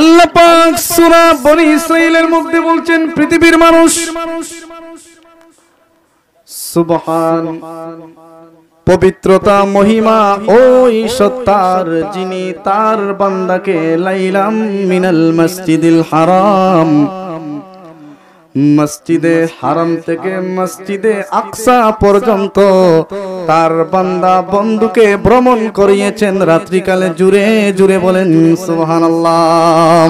আল্লাহ পাক সূরা বনি ইসরাইলের মধ্যে বলছেন, পৃথিবীর মানুষ সুবহান, পবিত্রতা, মহিমা, ওই সত্তার যিনি তার বান্দাকে লাইলাম মিনাল মসজিদিল হারাম। মসজিদে হারাম থেকে মসজিদে আকসা পর্যন্ত তার বান্দা বন্ধুকে ভ্রমণ করিয়েছেন রাত্রিকালে জুড়ে জুড়ে বলেন সুবহানাল্লাহ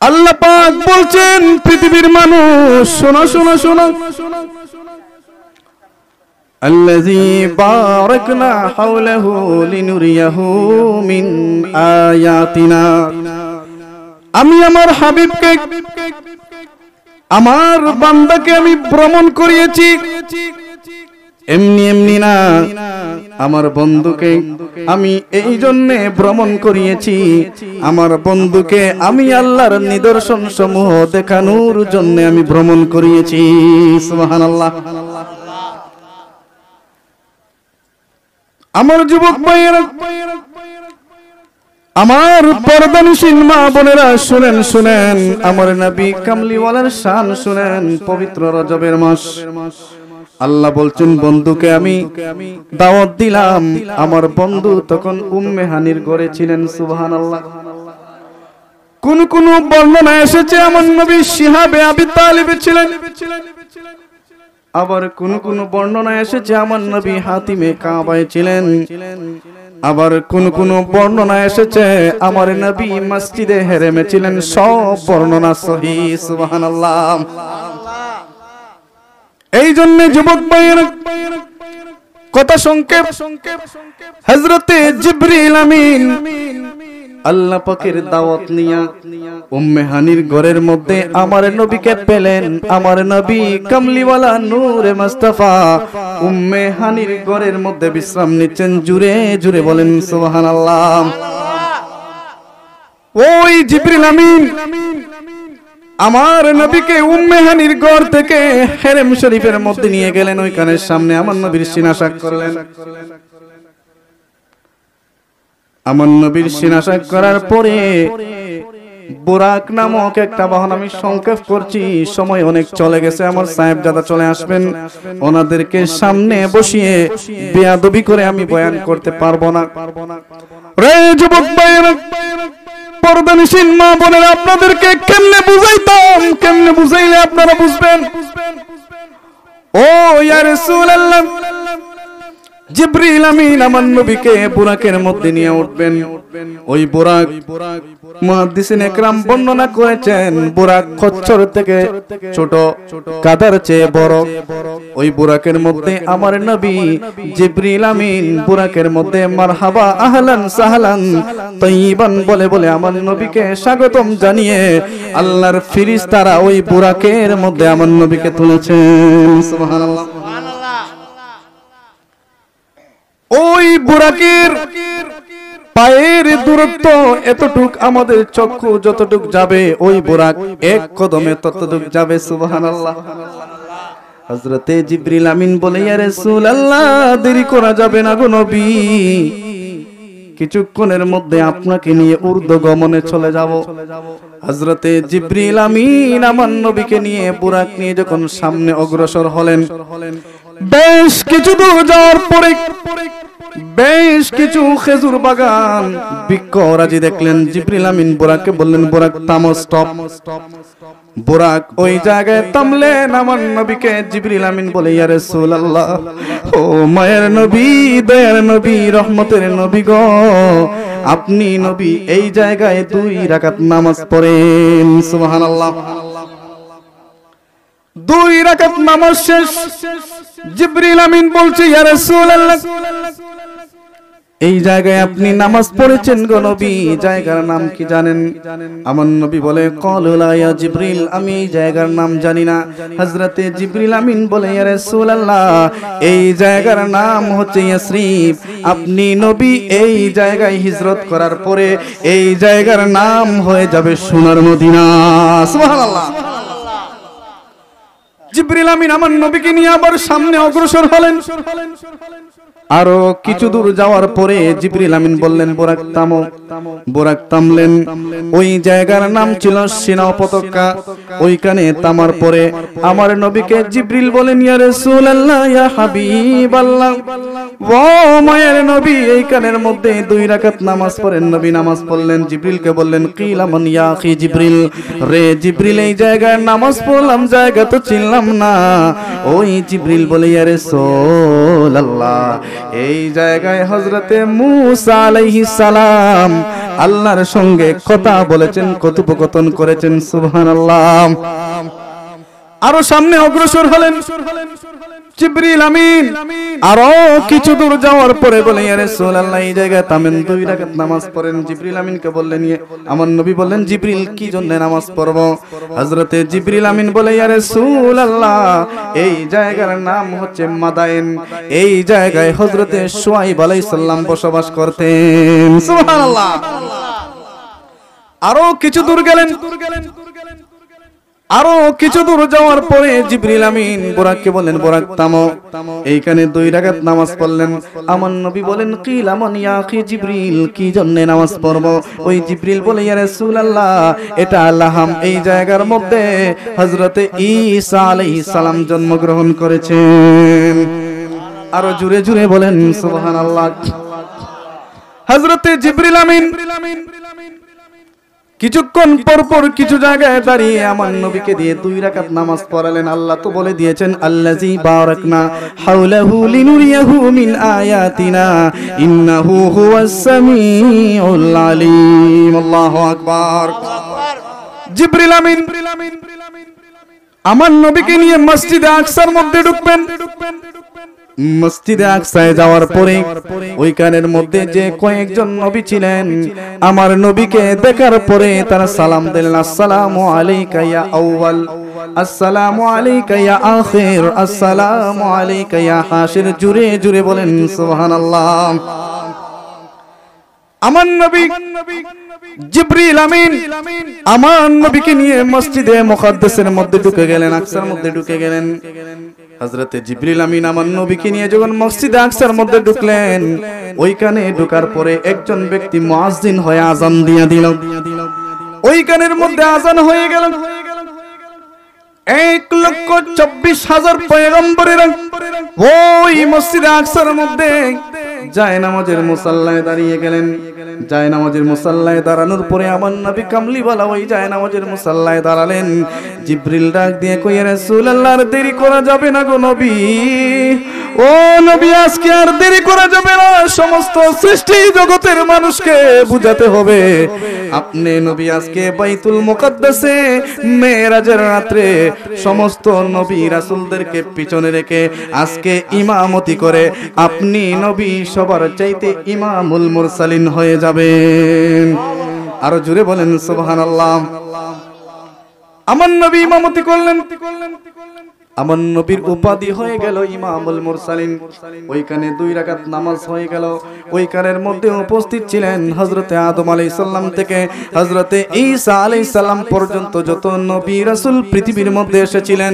আল্লাহ পাক বলছেন পৃথিবীর মানুষ শোনো শোনো শোনো الذي باركنا حوله لنريه من آياتنا আমি আমার হাবিবকে, আমার বান্দাকে আমি ভ্রমণ করিয়েছি। এমনি এমনি না, আমার বন্ধুকে আমি এই জন্যে ভ্রমণ করিয়েছি। আমার বন্ধুকে আমি আল্লাহর নিদর্শন সমূহ দেখানোর জন্য আমি ভ্রমণ করিয়েছি। আমার যুবক ভাইয়েরা আমার পরদানসীন মা বোনেরা শুনেন শুনেন। আমার নবী কামলিওয়ালার শান শুনেন, পবিত্র রজবের মাস। আল্লাহ বলছেন, বন্ধুকে আমি দাওয়াত দিলাম। আমার বন্ধু তখন উম্মে হানির ঘরে ছিলেন সুবহান আল্লাহ কোন কোন বর্ণনা এসেছে? আমার নবী শিহাবে আবি তালিবে ছিলেন। আবার কোন কোন বর্ণনা এসেছে আমার নবী হাতিমে কাবায় ছিলেন। আবার কোন কোন বর্ণনা এসেছে আমার নবী মসজিদে হেরেমে ছিলেন। সব বর্ণনা সহি এই জন্য যুবক ভাইয়ের কথা সংক্ষেপ। হযরতে জিবরিল আমিন আল্লাহ পাকের দাওয়াত নিয়া উম্মে হানির ঘরের মধ্যে আমার নবীকে পেলেন, আমার নবী কামলিওয়ালা নূরে মুস্তাফা। উম্মে হানির ঘরের মধ্যে বিশ্রাম নিচ্ছেন, জুড়ে জুড়ে বলেন, সুবহানাল্লাহ। ওই জিবরিল আমিন, আমার নবীকে উম্মে হানির ঘর থেকে হেরেম শরীফের মধ্যে নিয়ে গেলেন ওইখানের সামনে আমার নবীর সিনাশাক করলেন। আমার নবীর সিনাশাক করার পরে বুরাক নামক একটা বাহন আমি সংক্ষেপ করছি। সময় অনেক চলে গেছে। আমার সাহেব দাদা চলে আসবেন। ওনাদেরকে সামনে বসিয়ে বেয়াদবি করে আমি বয়ান করতে পারব না। রে যুবক পর্দানিসীন মা বোনের আপনাদেরকে কেমনে বুঝাইতাম? কেমনে বুঝাইলে আপনারা বুঝবেন? ও ইয়া রাসূলুল্লাহ। জিব্রিল আমিন আমার নবীকে বুরাকের মধ্যে নিয়ে উঠবেন। ওই বুরাক মুহাদ্দিসিন একরাম বর্ণনা করেছেন, বুরাক খচ্চর থেকে ছোট, কাদার চেয়ে বড়। ওই বুরাকের মধ্যে আমার নবী জিব্রিল আমিন, বুরাকের মধ্যে মারহাবা আহলান সাহলান তৈবান বলে বলে আমার নবীকে স্বাগতম জানিয়ে আল্লাহর ফিরিস্তারা ওই বুরাকের মধ্যে আমার নবীকে তুলেছেন। সুবহানাল্লাহ। ওই বুরাকের পায়ের দূরত্ব এতটুক আমাদের চক্ষু যতটুক যাবে, ওই বুরাক এক কদমে ততটুক যাবে, সুবহানাল্লাহ। হযরতে জিবরিল আমিন বলে, ইয়া রাসূলুল্লাহ, দেরি করা যাবে না গো নবী। কিছুক্ষণের মধ্যে আপনাকে নিয়ে উর্দ গমনে চলে যাব। হজরতে জিব্রিল আমিন আমার নবীকে নিয়ে বুরাক নিয়ে যখন সামনে অগ্রসর হলেন, বেশ কিছু দূর যাওয়ার পরে বেশ কিছু খেজুর বাগান। বিক্ষরাজি দেখলেন জিব্রিল আমিন বোরাককে বললেন, বোরাক, থাম স্টপ বোরাক ওই জায়গায় থামলেন। আমার নবীকে জিব্রিল আমিন বলে, ইয়া রাসূলুল্লাহ, ও মায়ের নবী, দয়ার নবী, রহমতের নবী গো, আপনি নবী, এই জায়গায় দুই রাকাত নামাজ পড়েন। সুবহানাল্লাহ। দুই রাকাত নামাজ শেষ। জিব্রিল আমিন বলছে, ইয়া রাসূলুল্লাহ এই জায়গায় আপনি নামাজ পড়েছেন গো নবী জায়গার নাম কি জানেন? আমার নবী বলে কলুলা ইয়া জিবরিল আমি এই জায়গার নাম জানি না। হযরতে জিবরিল আমিন বলে ইয়া রাসূলুল্লাহ এই জায়গার নাম হচ্ছে ইয়াসরিব আপনি নবী এই জায়গায় হিজরত করার পরে এই জায়গার নাম হয়ে যাবে সোনার মদিনা। সুবহানাল্লাহ। জিবরিল আমিন আমার নবীকে নিয়ে আবার সামনে অগ্রসর হলেন। আরও কিছু দূর যাওয়ার পরে জিবরিল আমিন বললেন বোরাক বোরাক তামলেন। ওই জায়গার নাম ছিল সিনা উপত্যকা ওইখানে তামার পরে আমার নবীকে জিব্রিল বলেন, ইয়া রাসূলুল্লাহ, ইয়া হাবিবাল্লাহ। ও মায়ের নবী, এইখানের মধ্যে দুই রাকাত নামাজ পড়েন। নবী নামাজ পড়লেন, জিব্রিলকে বললেন, কিলা মান ইয়া আখি জিব্রিল? রে জিব্রিল, এই জায়গায় নামাজ পড়লাম, জায়গা তো চিনলাম না। ওই জিব্রিল বলে, ইয়া রাসূলুল্লাহ, এই জায়গায় হযরতে মূসা আলাইহিস সালাম আল্লাহর সঙ্গে কথা বলেছেন কথোপকথন করেছেন সুবহানাল্লাহ। আরও সামনে অগ্রসর হলেন। জিবরিল আমিন। আরও কিছু দূর যাওয়ার পরে বলে, ইয়া রাসূলুল্লাহ, এই জায়গায় তামেন দুই রাকাত নামাজ পড়েন। জিবরিল আমিনকে বললেন আমার নবী বললেন, জিবরিল, কি জন্য নামাজ পড়ব? হযরতে জিবরিল আমিন বলে, ইয়া রাসূলুল্লাহ, এই জায়গার নাম হচ্ছে মাদায়েন এই জায়গায় হযরতে শুআইব আলাইহিস সালাম বসবাস করতেন। সুবহানাল্লাহ। আরও কিছু দূর গেলেন। আরও কিছু দূর যাওয়ার পরে জিবরিল আমিন বোরাককে বলেন বোরাক, থামো। এইখানে দুই রাকাত নামাজ পড়লেন। আমার নবী বলেন, কিল আমন ইয়া আখি জিবরিল, কি জন্য নামাজ পড়ব? ওই জিবরিল বলে, ইয়া রাসূলুল্লাহ, এটা আল্লাহাম এই জায়গার মধ্যে হযরতে ঈসা আলাইহিস সালাম জন্মগ্রহণ করেছেন। আরও জুড়ে জুড়ে বলেন, সুবহানাল্লাহ। হযরতে জিবরিল আমিন কিছুক্ষণ পর পর কিছু জায়গায় দাঁড়িয়ে আমার নবীকে দিয়ে দুই রাকাত নামাজ পড়ালেন। আল্লাহ তো বলে দিয়েছেন আল্লাজি বারাকনা হাওলাহু লিনুরিয়াহু মিন আয়াতিনা, ইন্নাহু হুয়াস সামিউল আলিম। আল্লাহু আকবার। জিবরিল আমিন, আমার নবীকে নিয়ে মসজিদে আকসার মধ্যে ঢুকবেন ঢুকবেন। মসজিদে আকসায় যাওয়ার পরে ওইখানের মধ্যে যে কয়েকজন নবী ছিলেন, আমার নবীকে দেখার পরে তারা সালাম দিলেন, আসসালামু আলাইকা আউয়াল, আসসালামু আলাইকা ইয়া আখির, আসসালামু আলাইকা ইয়া হাশির জুরে জুরে বলেন, সুবহানাল্লাহ। আমার নবী জিবরিল আমিন, আমার নবীকে নিয়ে মসজিদে মুকদ্দাসের মধ্যে ঢুকে গেলেন, আকসার মধ্যে ঢুকে গেলেন। হযরতে জিবরিল আমিন আমার নবীকে নিয়ে যখন মসজিদে আকসার মধ্যে ঢুকলেন, ওইখানে ঢোকার পরে একজন ব্যক্তি মুয়াজ্জিন হয়ে আজান দিয়া দিল। ওইখানের মধ্যে আজান হয়ে গেল। এক লক্ষ চব্বিশ হাজার পয়গম্বরের ওই মসজিদে আকসার মধ্যে যায় নামাজের মুসাল্লায় দাঁড়িয়ে গেলেন। যায় নামাজের মুসাল্লায় দাঁড়ানোর পরে আমার নবী কামলি বলা ওই যায় নামাজের মুসাল্লায় দাঁড়ালেন। জিব্রিল ডাক দিয়ে কইয়া, রাসূলুল্লাহর দেরি করা যাবে না গো নবী। ও নবী, আজকে আর দেরি করা যাবে না। সমস্ত সৃষ্টি জগতের মানুষকে বুঝাতে হবে। আপনি নবী, আজকে বাইতুল মুকদ্দাসে মেরাজের রাত্রে সমস্ত নবী রাসূলদেরকে পিছনে রেখে আজকে ইমামতি করে আপনি নবী সবার চাইতে ইমামুল মুরসালিন হয়ে যাবেন। আরও জুড়ে বলেন সুবহানাল্লাহ। আমার নবী ইমামতি করলেন। আমার নবীর উপাধি হয়ে গেল ইমামুল মুরসালিন। ওইখানে দুই রাকাত নামাজ হয়ে গেল। ওইখানের মধ্যে উপস্থিত ছিলেন হজরতে আদম আলাইহিস সালাম থেকে হজরতে ঈসা আলাইহিস সালাম পর্যন্ত যত নবী রাসূল পৃথিবীর মধ্যে এসেছিলেন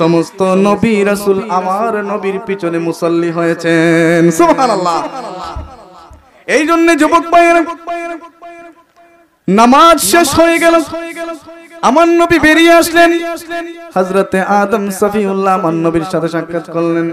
সমস্ত নবী রাসূল আমার নবীর পিছনে মুসল্লি হয়েছেন। সুবহানাল্লাহ। এই জন্য যুবক ভাইয়েরা নামাজ শেষ হয়ে গেল। আমার নবী বেরিয়ে আসলেন। হযরতে আদম সফিউল্লাহ আমার নবীর সাথে সাক্ষাৎ করলেন।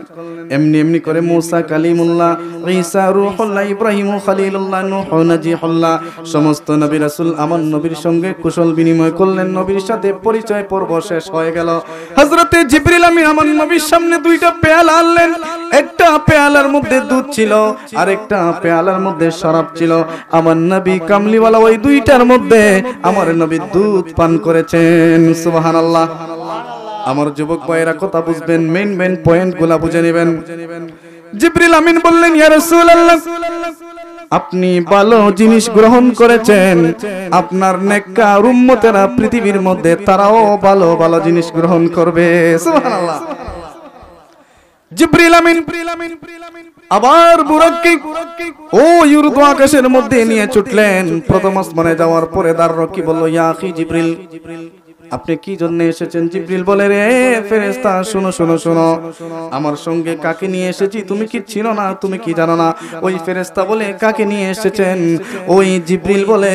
এমনি এমনি করে মুসা কালিমুল্লাহ, ঈসা রূহুল্লাহ, ইব্রাহিম খলিলুল্লাহ, নূহ, নাজিহুল্লাহ সমস্ত নবী রাসূল আমার নবীর সঙ্গে কুশল বিনিময় করলেন। নবীর সাথে পরিচয় পর্ব শেষ হয়ে গেল। হযরতে জিবরিল আমিন আমার নবীর সামনে দুইটা পেয়ালা আনলেন। একটা পেয়ালার মধ্যে দুধ ছিল আর একটা পেয়ালার মধ্যে শরাব ছিল। আমার নবী কামলিওয়ালা ওই দুইটার মধ্যে আমার নবী দুধ পান করেছেন। সুবহানাল্লাহ। আমার যুবক ভাইয়েরা কথা বুঝবেন মেন মেন পয়েন্টগুলা বুঝে নেবেন। জিবরিল আমিন বললেন, ইয়া রাসূলুল্লাহ, আপনি ভালো জিনিস গ্রহণ করেছেন। আপনার নেককার উম্মতেরা পৃথিবীর মধ্যে তারাও ভালো ভালো জিনিস গ্রহণ করবে। সুবহানাল্লাহ। জিব্রিল আমিন আবার বুরাক্কি, ও ইউরদু আকাশের মধ্যে নিয়ে ছুটলেন। প্রথম আসমানে যাওয়ার পরে দার কি বলল, ইয়া আখি জিব্রিল, আপনি কি জন্য এসেছেন জিব্রিল? বলে, রে ফেরেশতা, শুনো শুনো শুনো, আমার সঙ্গে কাকে নিয়ে এসেছি? তুমি কি ছিল না? তুমি কি জানো না? ওই ফেরেশতা বলে, কাকে নিয়ে এসেছেন? ওই জিব্রিল বলে,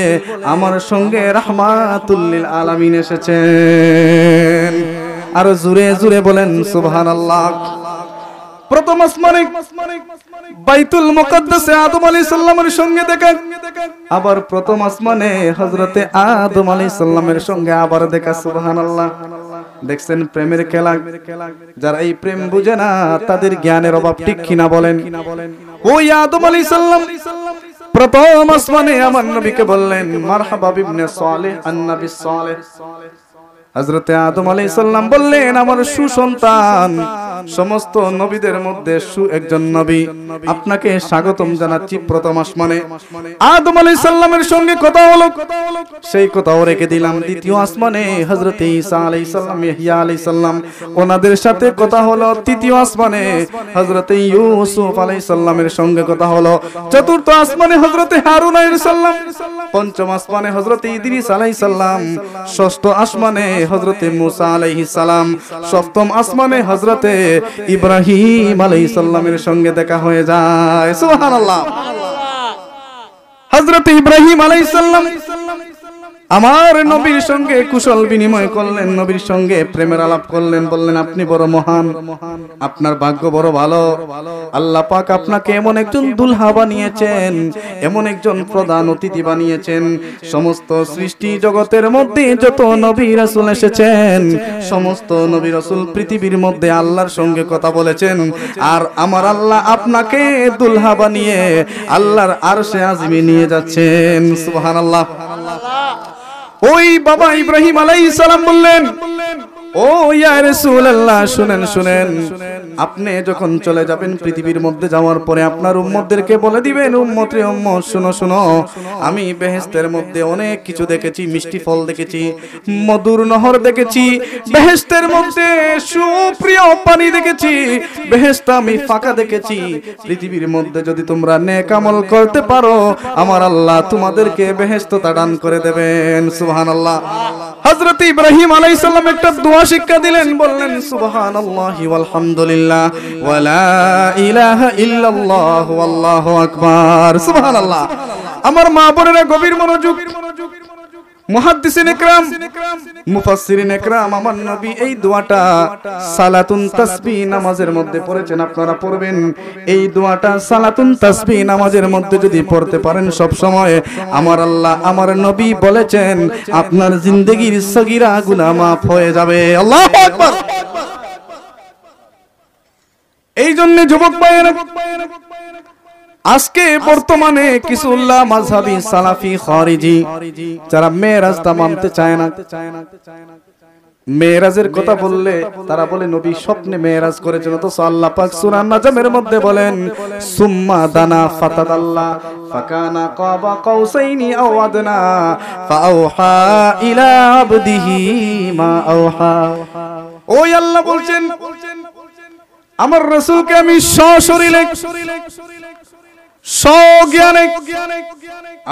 আমার সঙ্গে রাহমাতুল্লিল আলামিন এসেছেন। আর জুরে জুরে বলেন, সুবহানাল্লাহ। প্রথম আসমানে বাইতুল মুকদ্দাসে আদম আলাইহিস সালামের সঙ্গে দেখা। আবার প্রথম আসমানে হযরতে আদম আলাইহিস সালামের সঙ্গে আবার দেখা, সুবহানাল্লাহ। দেখছেন প্রেমের খেলা। যারা এই প্রেম বুঝে না, তাদের জ্ঞানের অভাব ঠিক কিনা বলেন। ওই আদম আলাইহিস সালাম প্রথম আসমানে আমার নবীকে বললেন, মারহাবা বিবনে সালেহ, আন-নবী সালেহ। হজরতে আদম আলাই সাল্লাম বললেন, আমার সুসন্তান সমস্ত নবীদের মধ্যে সু একজন নবী। আপনাকে স্বাগতম জানাচ্ছি প্রথম আসমানে। আদম আলাই সাল্লামের সঙ্গে কথা হলো সেই কথাও রেখে দিলাম। দ্বিতীয় আসমানে হজরতে ঈসা আলাই সাল্লাম ইহিয়া আলাই সাল্লাম ওনাদের সাথে কথা হলো তৃতীয় আসমানে। হজরতে ইউসুফ আলাই সাল্লামের সঙ্গে কথা হলো চতুর্থ আসমানে হজরতে হারুন আলাই সাল্লাম পঞ্চম আসমানে হজরতে ইদ্রিস আলাই সাল্লাম ষষ্ঠ আসমানে হজরতে মুসা আলাইহি সালাম। সপ্তম আসমানে হজরতে ইব্রাহিম আলাইহিস সালামের সঙ্গে দেখা হয়ে যায়। সুবহানাল্লাহ। হজরত ইব্রাহিম আলাইহিস সালাম আমার নবীর সঙ্গে কুশল বিনিময় করলেন, নবীর সঙ্গে প্রেমের আলাপ করলেন, বললেন, আপনি বড় মহান। আপনার ভাগ্য বড় ভালো। আল্লাহ পাক আপনাকে এমন একজন দুলহা বানিয়েছেন, এমন একজন প্রধান অতিথি বানিয়েছেন। সমস্ত সৃষ্টি জগতের মধ্যে যত নবী রাসূল এসেছেন, সমস্ত নবী রাসূল পৃথিবীর মধ্যে আল্লাহর সঙ্গে কথা বলেছেন। আর আমার আল্লাহ আপনাকে দুলহা বানিয়ে আল্লাহর আরশে আজমি নিয়ে যাচ্ছেন। সুবহানাল্লাহ। ওই বাবা ইব্রাহিম আলাই সালাম বললেন ও রাসূলুল্লাহ, শুনেন শুনেন। আপনি যখন চলে যাবেন পৃথিবীর মধ্যে যাওয়ার পরে আপনার উম্মতদেরকে বলে দিবেন, উম্মত রে উম্মত, শুনো শুনো। আমি বেহেশতের মধ্যে অনেক কিছু দেখেছি, মিষ্টি ফল দেখেছি, মধুর নহর দেখেছি। বেহেশতের মধ্যে সুপ্রিয় পানি দেখেছি, বেহেশত আমি ফাঁকা দেখেছি। পৃথিবীর মধ্যে যদি তোমরা নেক আমল করতে পারো, আমার আল্লাহ তোমাদেরকে বেহেশত দান করে দেবেন, সুবহানাল্লাহ। হযরত ইব্রাহিম আলাইহিস সালাম একটা দোয়া শিক্ষা দিলেন, বললেন, সুবহানাল্লাহি ওয়ালহামদুলিল্লাহ ওয়ালা ইলাহা ইল্লাল্লাহ আল্লাহু আকবার। সুবহানাল্লাহ। আমার মা বোনেরা গভীর মনোযোগ নামাজের মধ্যে যদি পড়তে পারেন আমার আল্লাহ, আমার নবী বলেছেন, আপনার জিন্দেগীর সগীরা গুনাহ মাফ হয়ে যাবে। এই জন্য যুবক ভাইয়েরা আজকে বর্তমানে কিছু উল্লাহ মাযহাবি সালাফি খারিজি যারা মেরাজটা মানতে চায় না। মেয়েরাজের কথা বললে তারা বলে নবী স্বপ্নে মেয়েরাজ করেছেন। তো আল্লাহ পাক সূরা নাজমের মধ্যে বলেন সুম্মা দানা ফাতাদাল্লা ফাকানা কাবা কাউসাইনি আও আদনা ফাআউহা ইলা আবদিহি মা আওহা। ওই আল্লাহ বলছেন আমার রাসূলকে আমি সশরীরে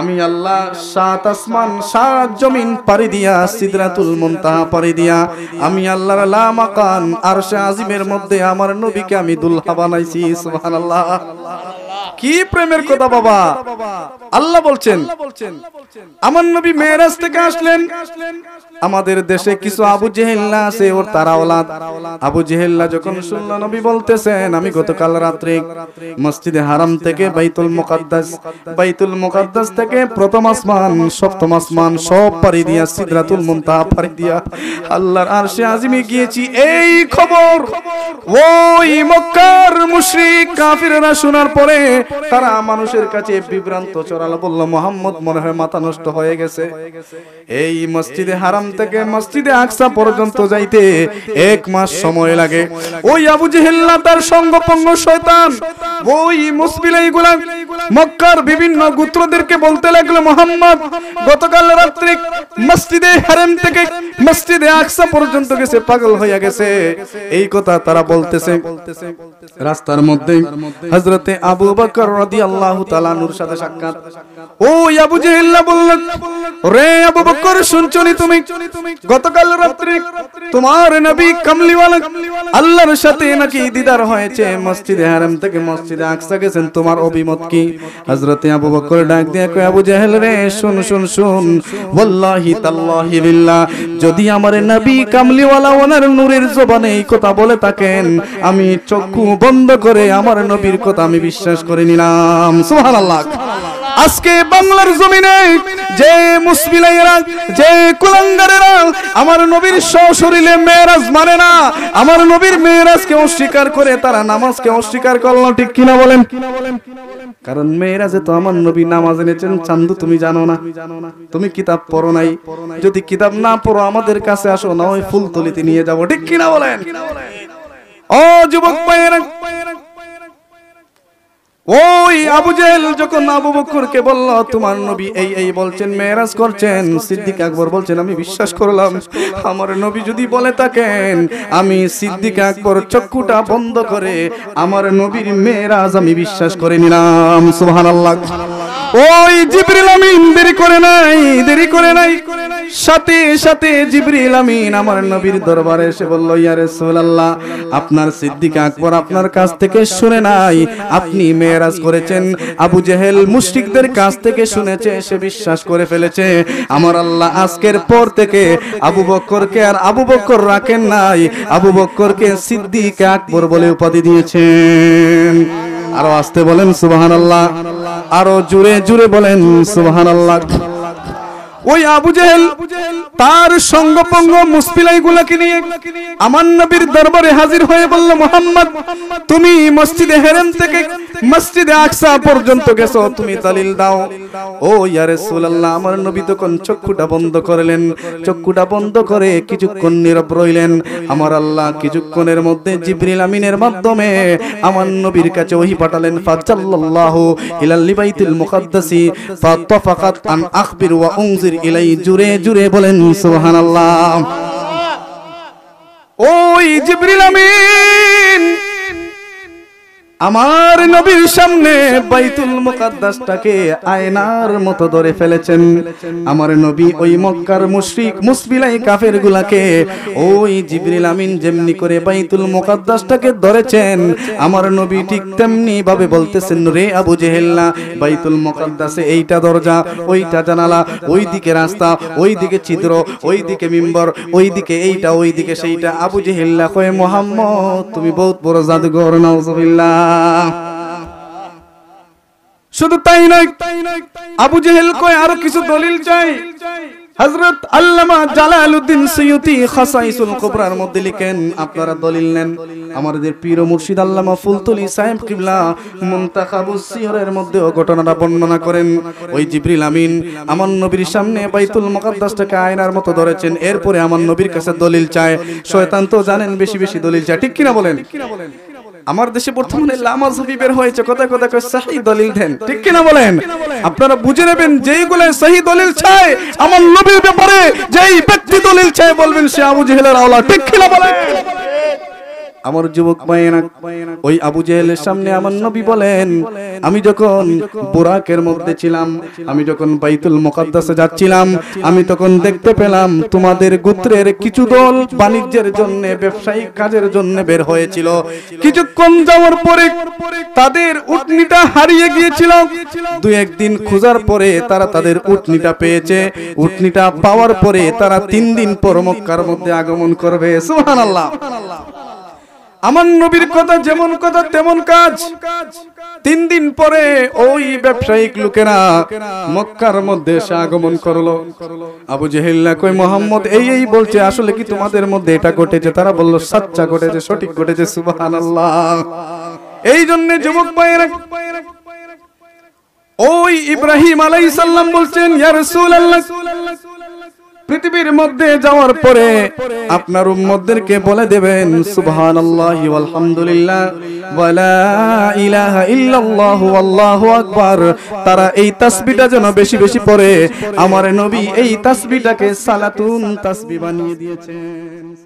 আমি আল্লাহ সাত আসমান, সাত জমিন পাড়ি দিয়া, সিদরাতুল মুনতাহা পাড়ি দিয়া, আমি আল্লাহর মাকান, আরশে আজিমের মধ্যে আমার নবীকে আমি দুলহা বানাইছি, সুবহানাল্লাহ। কি প্রেমের কথা বাবা? আল্লাহ বলছেন আমার নবী মেরাজ থেকে আসলেন। আমাদের দেশে কিছু আবু জেহেল্লা আছে ওর তারা ওলাদ। আবু জেহেল্লা যখন শুনল নবী বলতেছেন আমি গতকাল রাত্রে মসজিদে হারাম থেকে বাইতুল মুকাদ্দাস বাইতুল মুকাদ্দাস থেকে প্রথম আসমান সপ্তম আসমান সব পারি দিয়া সিদরাতুল মুনতাহা পারি দিয়া। আল্লাহর আরশে আজিমে গিয়েছি এই খবর। ওই মক্কার মুশরিক কাফিররা শোনার পরে তারা মানুষের কাছে বিভ্রান্ত চড়ালো বলল, মোহাম্মদ, মনে হয় মাথা নষ্ট হয়ে গেছে। এই মসজিদে হারাম থেকে মসজিদে আকসা পর্যন্ত যাইতে এক মাস সময় লাগে। ওই আবু জেহেল্লা, তার সঙ্গপঙ্গ শয়তান। ওই মুসবিলাই গুলা মক্কার বিভিন্ন গোত্রদেরকে বলতে লাগল, মোহাম্মদ, গতকাল রাত্রে মসজিদে হারাম থেকে মসজিদে আকসা পর্যন্ত গেছে, পাগল হইয়া গেছে। এই কথা তারা বলতেছে। রাস্তার মধ্যে হযরতে আবু রাদিয়াল্লাহু তাআলা নূর সাথে সাক্ষাৎ। ও আবু জেহেল্লা বললেন, রে আবু বকর শুনছনি তুমি? গতকাল রাত্রে তোমার নবী কামলিওয়ালা আল্লাহর সাথে নাকি দিদার হয়েছে? মসজিদে হারাম থেকে মসজিদে আকসা গেছেন, তোমার অভিমত কি? হযরতে আবু বকর ডাক দিয়ে কয়, আবু জাহেল রে, শুন শুন শুন। ওয়াল্লাহি তাল্লাহি বিল্লাহ, যদি আমার নবী কামলিওয়ালা ওনার নূরের জবানে এই কথা বলে থাকেন, আমি চক্ষু বন্ধ করে আমার নবীর কথা আমি বিশ্বাস করে নিলাম। সুবহানাল্লাহ। আজকে বাংলার জমিনে যে মুসবিলাইরা যে কুলাঙ্গারেরা আমার নবীর সশরীরে মেয়েরাজ মানে না, আমার নবীর মেয়েরাজকে অস্বীকার করে তারা নামাজকে অস্বীকার করল ঠিক কিনা বলেন? কারণ মেয়েরাজে তো আমার নবী নামাজ এনেছেন, চান্দু তুমি জানো না। তুমি কিতাব পড়ো নাই। যদি কিতাব না পড়ো, আমাদের কাছে আসো, না ওই ফুল তলিতে নিয়ে যাব, ঠিক কিনা বলেন? ও যুবক ভাইয়েরা ওই আবু জেহেল যখন আবু বকরকে বলল, তোমার নবী এই এই বলছেন মেরাজ করছেন। সিদ্দিক আকবর বলছেন, আমি বিশ্বাস করলাম। আমার নবী যদি বলে থাকেন, আমি সিদ্দিক আকবর চক্ষুটা বন্ধ করে আমার নবীর মেরাজ আমি বিশ্বাস করে নিলাম। সুবহানাল্লাহ। ওই জিবরিল আমিন দেরি করে নাই, দেরি করে নাই। সাথে সাথে জিবরিল আমিন আমার নবীর দরবারে এসে বলল, ইয়া রাসূলুল্লাহ, আপনার সিদ্দিক আকবর আপনার কাছ থেকে শুনে নাই। আপনি মেরাজ করেছেন, আবু জেহেল মুশরিকদের কাছ থেকে শুনেছে, সে বিশ্বাস করে ফেলেছে। আমার আল্লাহ আজকের পর থেকে আবু বক্করকে আর আবু বক্কর রাখেন নাই। আবু বক্করকে সিদ্দিক আকবর বলে উপাধি দিয়েছেন। আরও আসতে বলেন, সুবহানাল্লাহ। আরও জুড়ে জুড়ে বলেন, সুবহানাল্লাহ। ওই আবু জেহেল তার সঙ্গপঙ্গ মুসপিলাই গুলাকে নিয়ে আমার নবীর দরবারে হাজির হয়ে বলল, মোহাম্মদ, তুমি মসজিদে হেরেম থেকে মসজিদে আকসা পর্যন্ত গেছো। তুমি তালিল দাও। ও ইয়া রাসূলুল্লাহ, আমার নবী তখন চক্ষুটা বন্ধ করলেন। চক্ষুটা বন্ধ করে কিছুক্ষণ নীরব রইলেন। আমার আল্লাহ কিছুক্ষণের মধ্যে জিবরিল আমিনের মাধ্যমে আমার নবীর কাছে ওহী পাঠালেন, ফাজাল্লাল্লাহু ইলাল বাইতুল মুকাদ্দাসি, ফাতাফাকাত আন আখবির ওয়া উনজির ইলাই জুরে জুরে বলেন সুবহানাল্লাহ। ওই জিবরিল আমিন। আমার নবীর সামনে বাইতুল মুকাদ্দাসটাকে আয়নার মতো ধরে ফেলেছেন। আমার নবী ওই মক্কার মুশরিক মুসবিলাই কাফের গুলাকে ওই জিবরিল আমিন যেমনি করে বাইতুল মুকাদ্দাসটাকে ধরেছেন। আমার নবী ঠিক তেমনি ভাবে বলতেছেন, রে আবু জেহেল্লা বাইতুল মুকাদ্দাসে এইটা দরজা, ওইটা জানালা ওই দিকে রাস্তা ওই দিকে ছিদ্র ওই দিকে মিম্বর ওই দিকে এইটা ওই দিকে সেইটা। আবু জেহেল্লা কয়ে, মোহাম্মদ, তুমি বহুত বড় জাদুঘর, নাউজুবিল্লাহ। শুধু তাই নয় তাই নয় আবু জেহেল কয় আরও কিছু দলিল চাই। হযরত আল্লামা জালালউদ্দিন সৈয়দী খাসাইসুল কুবরার মধ্যে লিখেন, আপনারা দলিল নেন। আমাদের পীর মুর্শিদ আল্লামা ফুলতলি সাহেব কিবলা মুনতাখাবুস সিহরের মধ্যে ঘটনাটা বর্ণনা করেন। ওই জিবরিল আমিন আমার নবীর সামনে বাইতুল মুকাদ্দাসটাকে আয়নার মতো ধরেছেন, এরপরে আমার নবীর কাছে দলিল চায়। শয়তান তো জানেন বেশি বেশি দলিল চায়। ঠিক কিনা বলেন? আমার দেশে বর্তমানে লামাজহাবি বের হয়েছে কথা কথা করে সাহি দলিল দেন। ঠিক কিনা বলেন? আপনারা বুঝে নেবেন যেই যেইগুলো সাহি দলিল চাই আমার নবীর ব্যাপারে যেই ব্যক্তি দলিল চাই বলবেন সে আবু জেহেলের আওলা ঠিক কিনা বলেন? আমার যুবক ওই আবু জেহেলের সামনে আমার নবী বলেন, আমি যখন বোরাকের মধ্যে ছিলাম, আমি যখন বাইতুল মুকাদ্দাসে যাচ্ছিলাম, আমি তখন দেখতে পেলাম তোমাদের গোত্রের কিছু দল বাণিজ্যের জন্য ব্যবসায়িক কাজের জন্য বের হয়েছিল। কিছুক্ষণ যাওয়ার পরে তাদের উটনিটা হারিয়ে গিয়েছিল। দু একদিন খোঁজার পরে তারা তাদের উটনিটা পেয়েছে। উটনিটা পাওয়ার পরে তারা তিন দিন পর মক্কার মধ্যে আগমন করবে। সুবহানাল্লাহ। আমার নবীর কথা যেমন কথা তেমন কাজ। তিন দিন পরে ওই ব্যবসায়িক লোকেরা মক্কার মধ্যে এসে আগমন করল। আবু জেহেল্লা কই মোহাম্মদ, এই এই বলছে, আসলে কি তোমাদের মধ্যে এটা ঘটেছে? তারা বলল, সাচ্চা ঘটেছে, সঠিক ঘটেছে, সুবহানাল্লাহ। এই জন্য যুবক ভাইয়েরা, ওই ইব্রাহিম আলাইহিস সালাম বলছেন পৃথিবীর মধ্যে যাওয়ার পরে আপনার উম্মতদেরকে বলে দেবেন, সুবহানাল্লাহি ওয়ালহামদুলিল্লাহ, ওয়ালা ইলাহা ইল্লাল্লাহ আল্লাহু আকবার। তারা এই তাসবিহটা যেন বেশি বেশি পড়ে। আমার নবী এই তাসবিহটাকে সালাতুন তাসবিহ বানিয়ে দিয়েছেন।